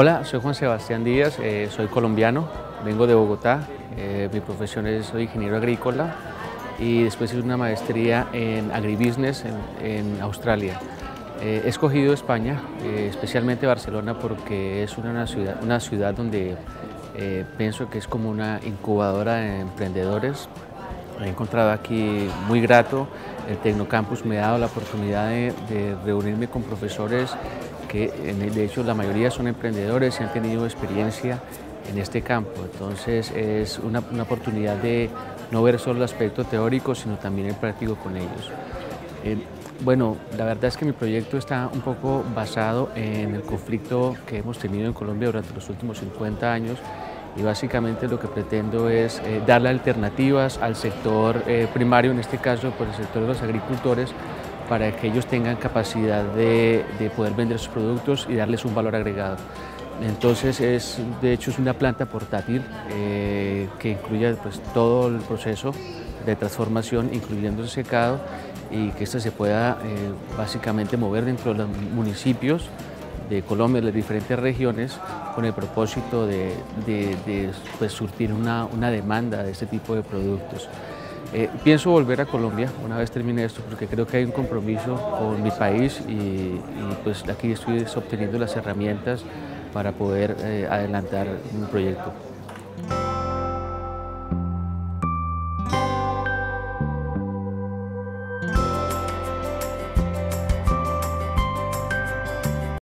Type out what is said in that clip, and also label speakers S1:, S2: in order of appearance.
S1: Hola, soy Juan Sebastián Díaz, eh, soy colombiano, vengo de Bogotá, eh, mi profesión es soy ingeniero agrícola y después hice una maestría en agribusiness en, Australia. Eh, he escogido España, especialmente Barcelona, porque es una, ciudad, una ciudad donde pienso que es como una incubadora de emprendedores. He encontrado aquí muy grato, el Tecnocampus me ha dado la oportunidad de, de reunirme con profesores que de hecho la mayoría son emprendedores y han tenido experiencia en este campo. Entonces es una, oportunidad de no ver solo el aspecto teórico, sino también el práctico con ellos. Eh, bueno, la verdad es que mi proyecto está un poco basado en el conflicto que hemos tenido en Colombia durante los últimos 50 años y básicamente lo que pretendo es eh, darle alternativas al sector eh, primario, en este caso por el sector de los agricultores, para que ellos tengan capacidad de, poder vender sus productos y darles un valor agregado. Entonces, es, de hecho, es una planta portátil eh, que incluye pues, todo el proceso de transformación, incluyendo el secado, y que ésta se pueda eh, básicamente mover dentro de los municipios de Colombia, de las diferentes regiones, con el propósito de, pues, surtir una, una demanda de este tipo de productos. Eh, pienso volver a Colombia una vez termine esto porque creo que hay un compromiso con mi país y, pues aquí estoy obteniendo las herramientas para poder eh, adelantar un proyecto.